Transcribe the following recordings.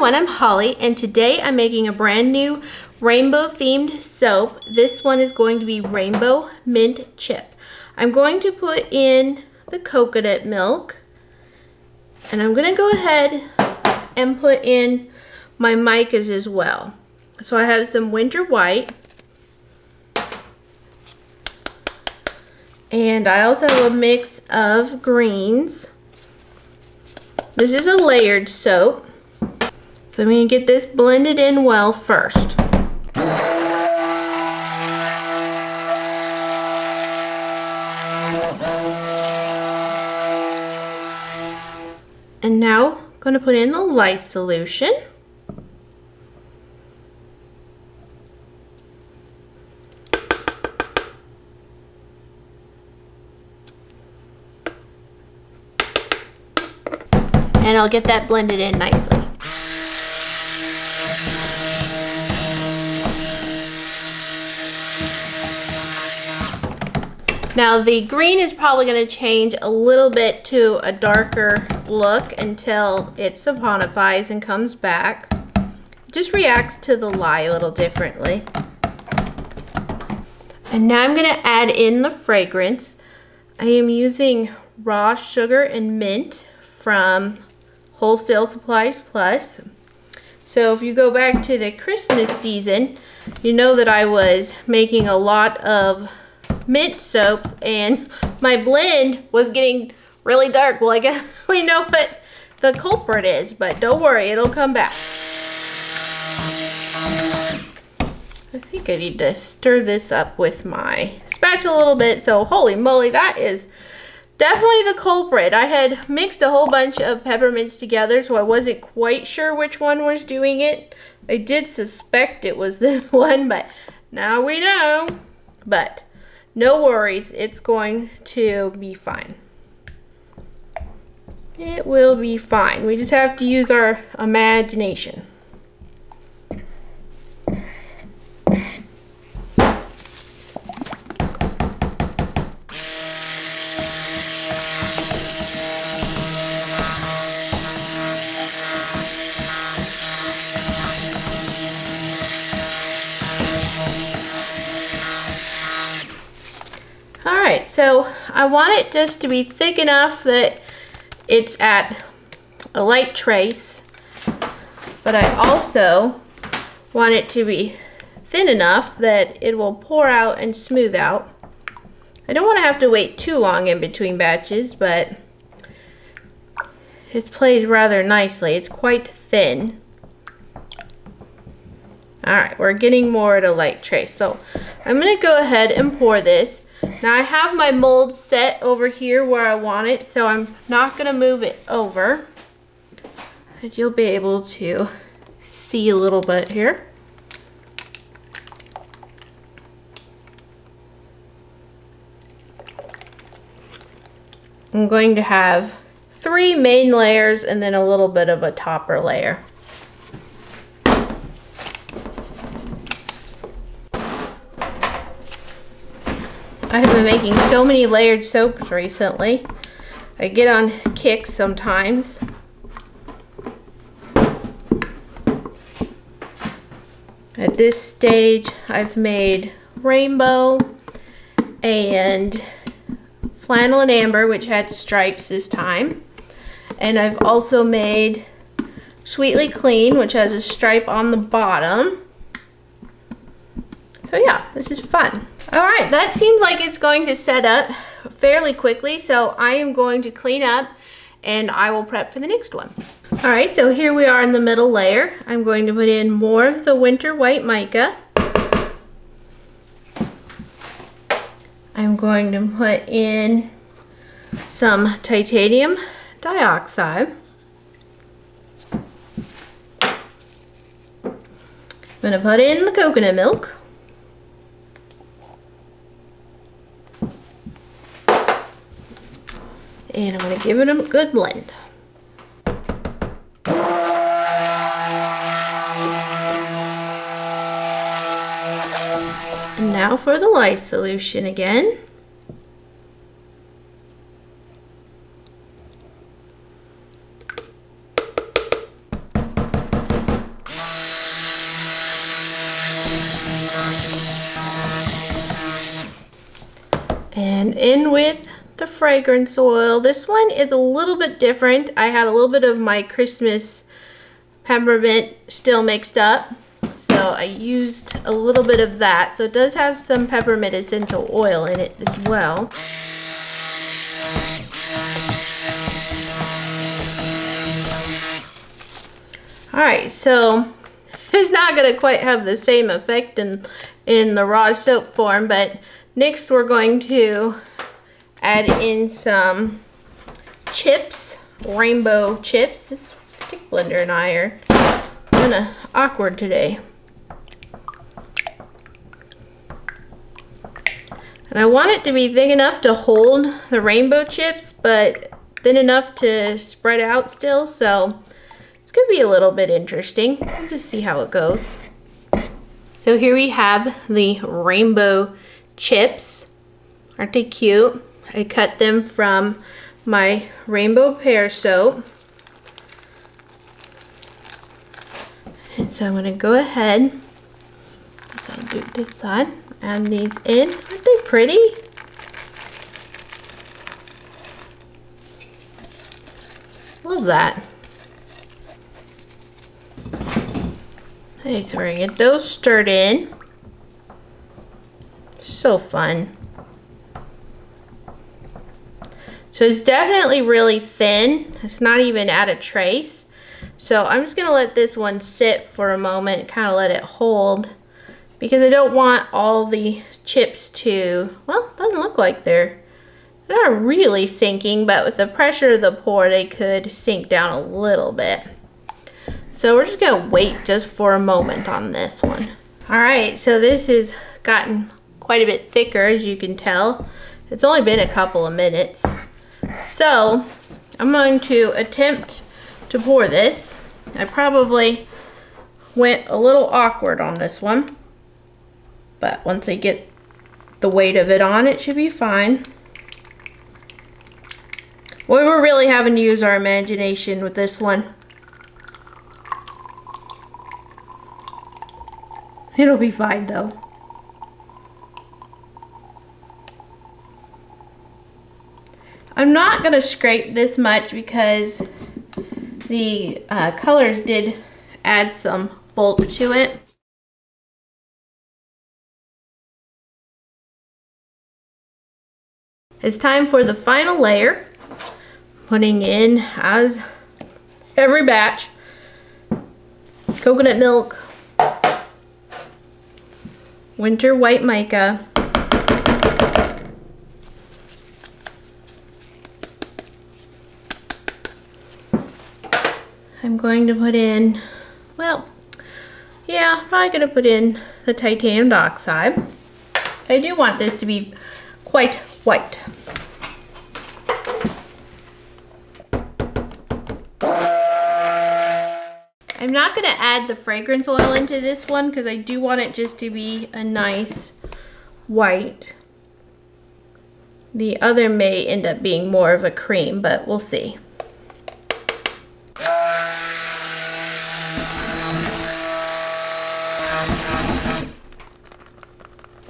everyone, I'm Holly and today I'm making a brand new rainbow themed soap. This one is going to be rainbow mint chip. I'm going to put in the coconut milk and I'm going to go ahead and put in my micas as well. So I have some winter white and I also have a mix of greens. This is a layered soap. So I'm to get this blended in well first. And now I'm going to put in the lye solution. And I'll get that blended in nicely. Now the green is probably going to change a little bit to a darker look until it saponifies and comes back. Just reacts to the lye a little differently. And now I'm going to add in the fragrance. I am using raw sugar and mint from Wholesale Supplies Plus. So if you go back to the Christmas season, you know that I was making a lot of mint soaps and my blend was getting really dark. Well, I guess we know what the culprit is, but don't worry, it'll come back. I think I need to stir this up with my spatula a little bit. So holy moly, that is definitely the culprit. I had mixed a whole bunch of peppermints together, so I wasn't quite sure which one was doing it. I did suspect it was this one, but now we know. But no worries, it's going to be fine. It will be fine. We just have to use our imagination. So I want it just to be thick enough that it's at a light trace, but I also want it to be thin enough that it will pour out and smooth out. I don't want to have to wait too long in between batches, but it's plays rather nicely. It's quite thin. All right, we're getting more at a light trace. So I'm gonna go ahead and pour this. Now I have my mold set over here where I want it, so I'm not gonna move it over. But you'll be able to see a little bit here. I'm going to have three main layers and then a little bit of a topper layer. I have been making so many layered soaps recently. I get on kicks sometimes. At this stage, I've made rainbow and flannel and amber, which had stripes this time. And I've also made sweetly clean, which has a stripe on the bottom. So yeah, this is fun. All right, that seems like it's going to set up fairly quickly. So I am going to clean up and I will prep for the next one. All right, so here we are in the middle layer. I'm going to put in more of the winter white mica. I'm going to put in some titanium dioxide. I'm going to put in the coconut milk. and I'm gonna give it a good blend. And now for the lye solution again. And in with the fragrance oil. This one is a little bit different. I had a little bit of my Christmas peppermint still mixed up. So I used a little bit of that. So it does have some peppermint essential oil in it as well. Alright, so it's not going to quite have the same effect in, in the raw soap form, but next we're going to add in some chips, rainbow chips. This stick blender and I are kind of awkward today. And I want it to be thick enough to hold the rainbow chips, but thin enough to spread out still, so it's gonna be a little bit interesting. We'll just see how it goes. So here we have the rainbow chips. Aren't they cute? I cut them from my rainbow pear soap. And so I'm gonna go ahead, I'll do this side, add these in. Aren't they pretty? Love that. Okay, so we're gonna get those stirred in. So fun. So it's definitely really thin. It's not even at a trace. So I'm just gonna let this one sit for a moment, kind of let it hold because I don't want all the chips to, well, doesn't look like they're, they're not really sinking, but with the pressure of the pour, they could sink down a little bit. So we're just gonna wait just for a moment on this one. All right, so this has gotten quite a bit thicker as you can tell. It's only been a couple of minutes. So I'm going to attempt to pour this. I probably went a little awkward on this one. But once I get the weight of it on, it should be fine. We were really having to use our imagination with this one. It'll be fine though. I'm not going to scrape this much because the uh, colors did add some bulk to it. It's time for the final layer. Putting in, as every batch, coconut milk, winter white mica, going to put in, well, yeah, I'm going to put in the titanium dioxide. I do want this to be quite white. I'm not going to add the fragrance oil into this one because I do want it just to be a nice white. The other may end up being more of a cream, but we'll see.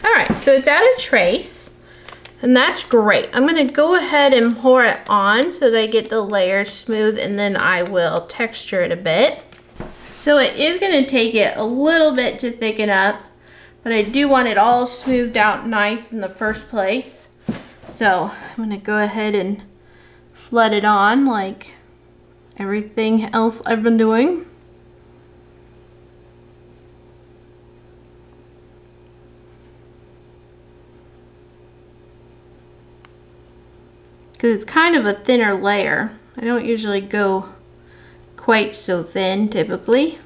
Alright, so it's at a trace. And that's great. I'm to go ahead and pour it on so that I get the layers smooth and then I will texture it a bit. So it is to take it a little bit to thicken up, but I do want it all smoothed out nice in the first place. So I'm to go ahead and flood it on like everything else I've been doing. Because it's kind of a thinner layer. I don't usually go quite so thin typically.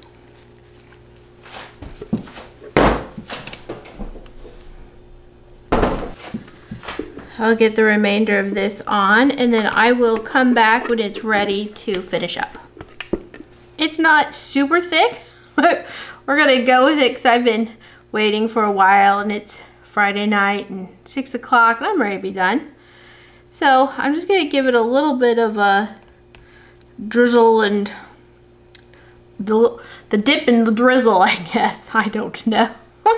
I'll get the remainder of this on and then I will come back when it's ready to finish up. It's not super thick, but we're gonna go with it because I've been waiting for a while and it's Friday night and six o'clock and I'm ready to be done. So I'm just gonna give it a little bit of a drizzle and the, the dip and the drizzle, I guess. I don't know.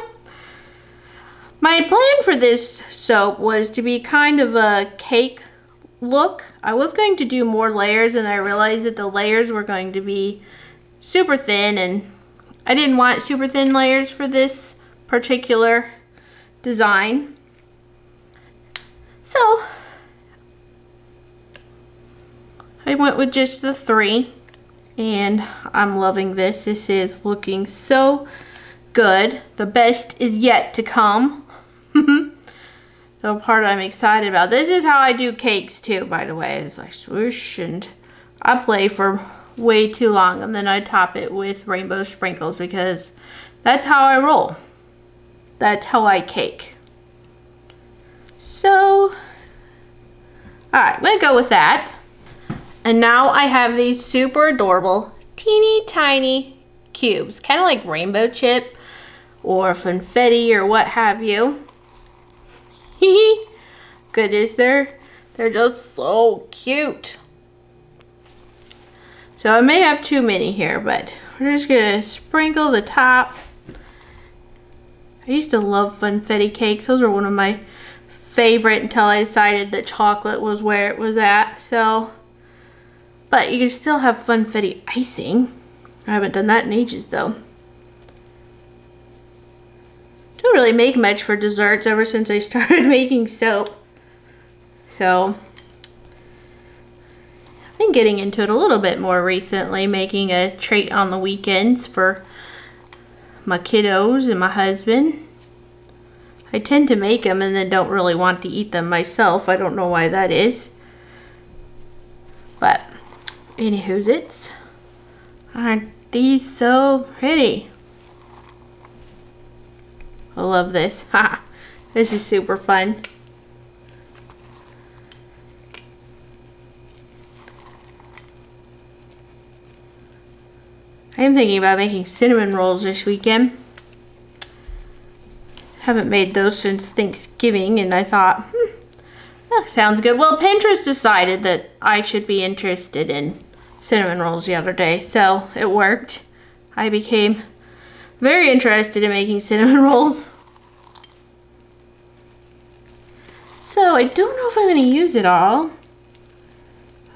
My plan for this soap was to be kind of a cake look. I was going to do more layers and I realized that the layers were going to be super thin and I didn't want super thin layers for this particular design. So I went with just the three and I'm loving this. This is looking so good. The best is yet to come. the part I'm excited about. This is how I do cakes too, by the way. is I swoosh and I play for way too long and then I top it with rainbow sprinkles because that's how I roll. That's how I cake. So, I'm going to go with that. And now I have these super adorable, teeny tiny cubes, kind of like rainbow chip or funfetti or what have you. Hee hee! Goodness, they're, they're just so cute. So I may have too many here, but we're just gonna sprinkle the top. I used to love funfetti cakes. Those were one of my favorite until I decided that chocolate was where it was at. So, but you can still have funfetti icing. I haven't done that in ages though. Don't really make much for desserts ever since I started making soap. So, I've been getting into it a little bit more recently, making a treat on the weekends for my kiddos and my husband. I tend to make them and then don't really want to eat them myself. I don't know why that is. Anywho's it's. Aren't these so pretty? I love this. Ha! this is super fun. I am thinking about making cinnamon rolls this weekend. Haven't made those since Thanksgiving and I thought, hmm, that sounds good. Well, Pinterest decided that I should be interested in cinnamon rolls the other day, so it worked. I became very interested in making cinnamon rolls. So I don't know if I'm going to use it all.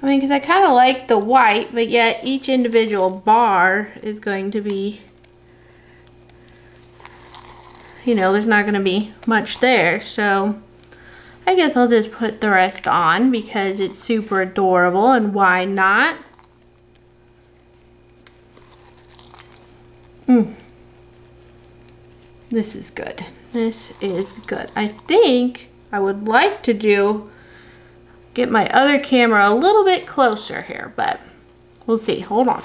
I mean, because I kind of like the white, but yet each individual bar is going to be, you know, there's not going to be much there. So I guess I'll just put the rest on because it's super adorable and why not? Hmm. This is good. This is good. I think I would like to do, get my other camera a little bit closer here, but we'll see. Hold on.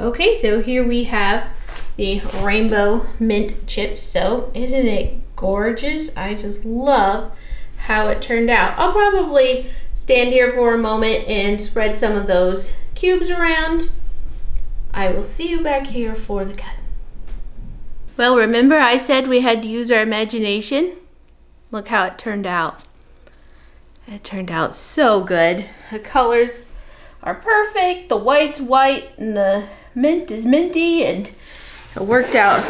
Okay, so here we have the rainbow mint chip soap. Isn't it gorgeous. I just love how it turned out. I'll probably stand here for a moment and spread some of those cubes around. I will see you back here for the cut. Well, remember I said we had to use our imagination? Look how it turned out. It turned out so good. The colors are perfect. The white's white and the mint is minty and it worked out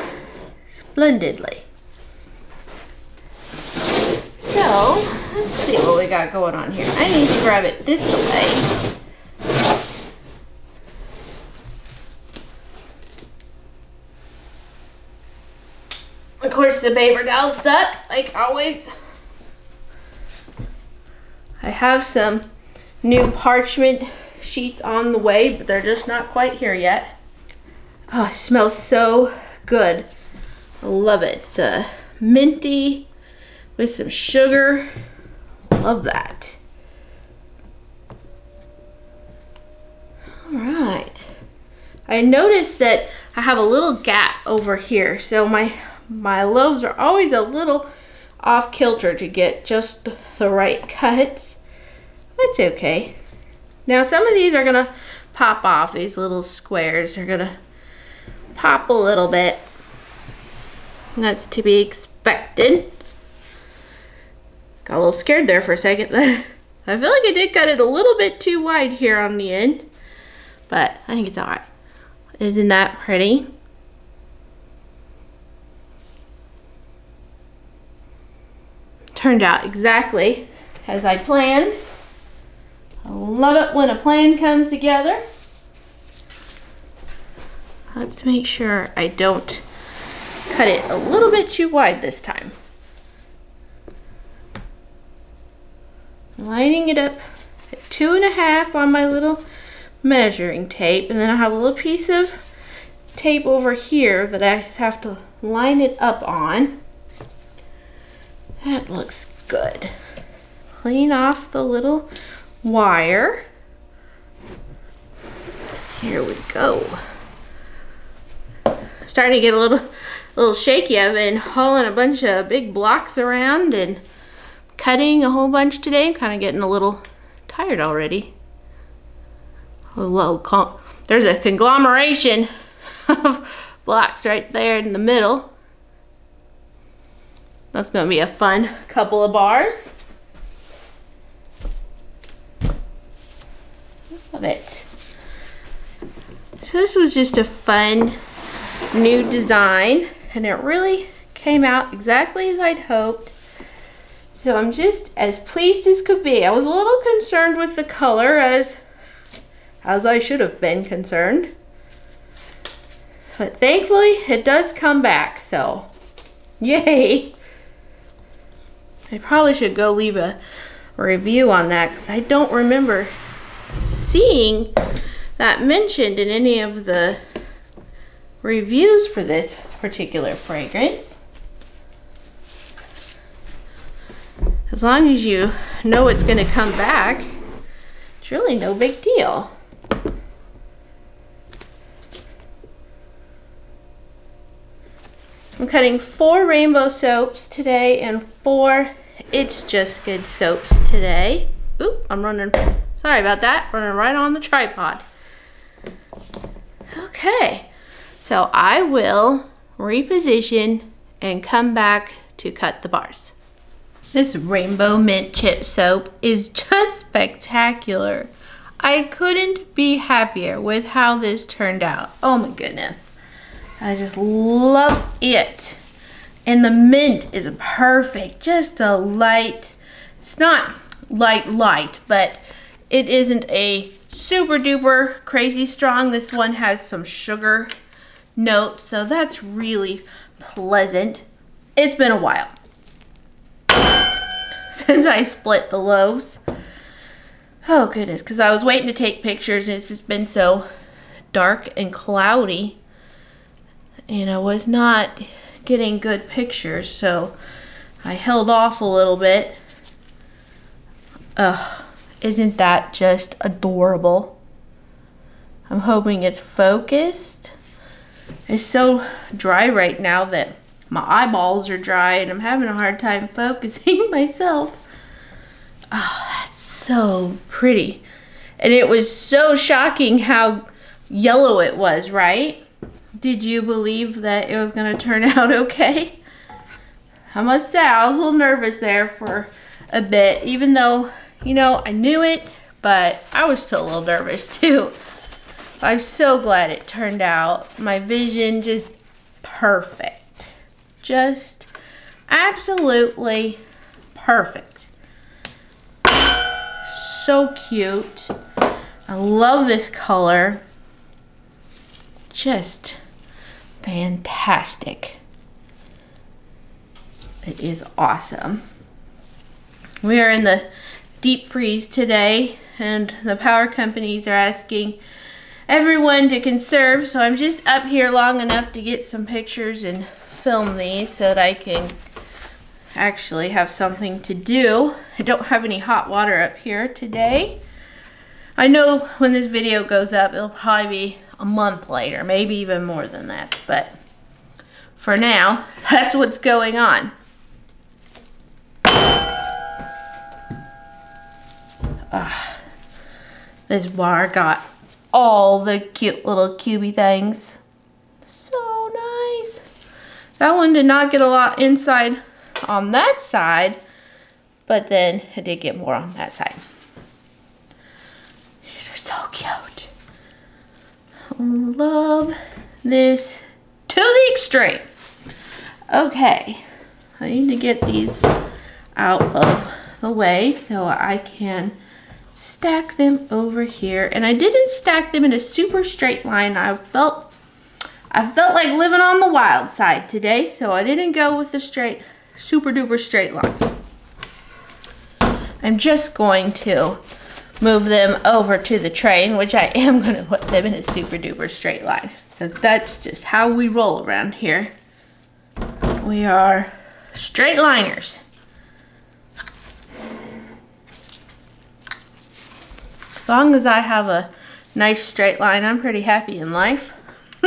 splendidly. So, let's see what we got going on here. I need to grab it this way. Of course, the paper towel stuck, like always. I have some new parchment sheets on the way, but they're just not quite here yet. Oh, it smells so good. I love it. It's a minty with some sugar. Love that. All right. I noticed that I have a little gap over here. So my, my loaves are always a little off kilter to get just the right cuts. That's okay. Now some of these are gonna pop off. These little squares are gonna pop a little bit. That's to be expected. Got a little scared there for a second. I feel like I did cut it a little bit too wide here on the end, but I think it's all right. Isn't that pretty? Turned out exactly as I planned. I love it when a plan comes together. Let's make sure I don't cut it a little bit too wide this time. Lining it up at two and a half on my little measuring tape and then I have a little piece of tape over here that I just have to line it up on. That looks good. Clean off the little wire. Here we go. Starting to get a little, a little shaky. I've been hauling a bunch of big blocks around and cutting a whole bunch today. I'm kind of getting a little tired already. A little there's a conglomeration of blocks right there in the middle. That's going to be a fun couple of bars. Love it. So this was just a fun new design and it really came out exactly as I'd hoped. So I'm just as pleased as could be. I was a little concerned with the color as, as I should have been concerned. But thankfully it does come back, so yay. I probably should go leave a review on that because I don't remember seeing that mentioned in any of the reviews for this particular fragrance. As long as you know it's going to come back, it's really no big deal. I'm cutting four rainbow soaps today and four It's Just Good soaps today. Oop, I'm running, sorry about that, running right on the tripod. Okay, so I will reposition and come back to cut the bars. This rainbow mint chip soap is just spectacular. I couldn't be happier with how this turned out. Oh my goodness. I just love it. And the mint is perfect. Just a light, it's not light light, but it isn't a super duper crazy strong. This one has some sugar notes, so that's really pleasant. It's been a while since I split the loaves. Oh goodness, because I was waiting to take pictures and it's just been so dark and cloudy. And I was not getting good pictures, so I held off a little bit. Ugh, isn't that just adorable? I'm hoping it's focused. It's so dry right now that my eyeballs are dry and I'm having a hard time focusing myself. Oh, that's so pretty. And it was so shocking how yellow it was, right? Did you believe that it was going to turn out okay? I must say, I was a little nervous there for a bit, even though, you know, I knew it, but I was still a little nervous too. I'm so glad it turned out. My vision just perfect just absolutely perfect. So cute. I love this color. Just fantastic. It is awesome. We are in the deep freeze today and the power companies are asking everyone to conserve so I'm just up here long enough to get some pictures and film these so that I can actually have something to do. I don't have any hot water up here today. I know when this video goes up, it'll probably be a month later, maybe even more than that. But for now, that's what's going on. Uh, this bar got all the cute little cubey things. So nice. That one did not get a lot inside on that side, but then it did get more on that side. These are so cute. Love this to the extreme. Okay, I need to get these out of the way so I can stack them over here. And I didn't stack them in a super straight line. I felt I felt like living on the wild side today, so I didn't go with the straight, super duper straight line. I'm just going to move them over to the train, which I am going to put them in a super duper straight line. That's just how we roll around here. We are straight liners. As long as I have a nice straight line, I'm pretty happy in life.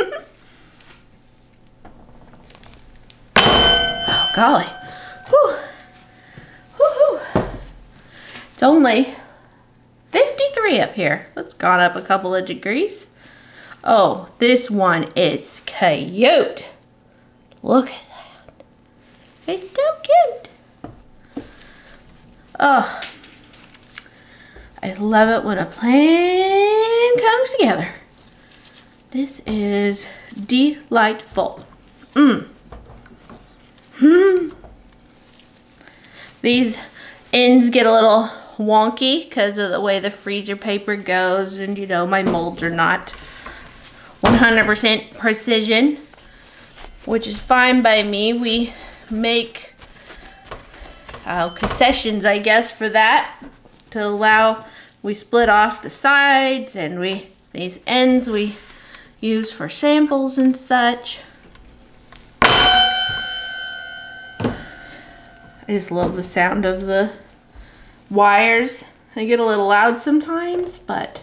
oh, golly. Whew. Whew. It's only 53 up here. It's gone up a couple of degrees. Oh, this one is cute. Look at that. It's so cute. Oh, I love it when a plan comes together. This is delightful. Mmm. Hmm. These ends get a little wonky because of the way the freezer paper goes and you know my molds are not 100% precision which is fine by me. We make uh, concessions I guess for that to allow we split off the sides and we these ends we use for samples and such. I just love the sound of the wires. They get a little loud sometimes, but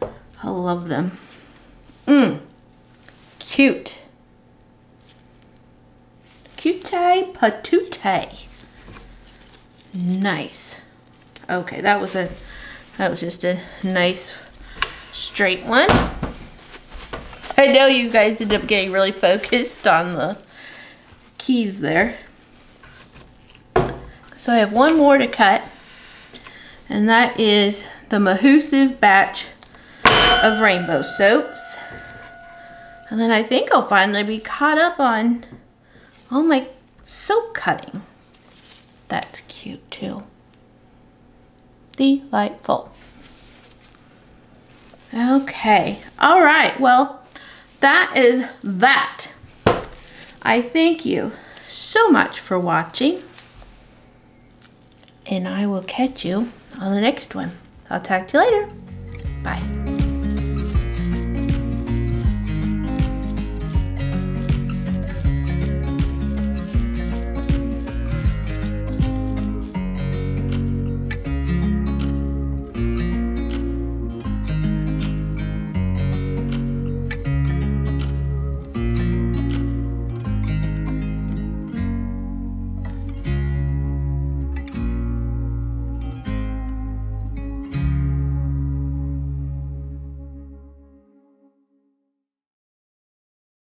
I love them. Mmm, cute. Cute patootie. Nice. Okay, that was a that was just a nice straight one. I know you guys end up getting really focused on the keys there. So I have one more to cut, and that is the Mahusive batch of rainbow soaps. And then I think I'll finally be caught up on all my soap cutting. That's cute too delightful. Okay, all right, well, that is that. I thank you so much for watching, and I will catch you on the next one. I'll talk to you later. Bye.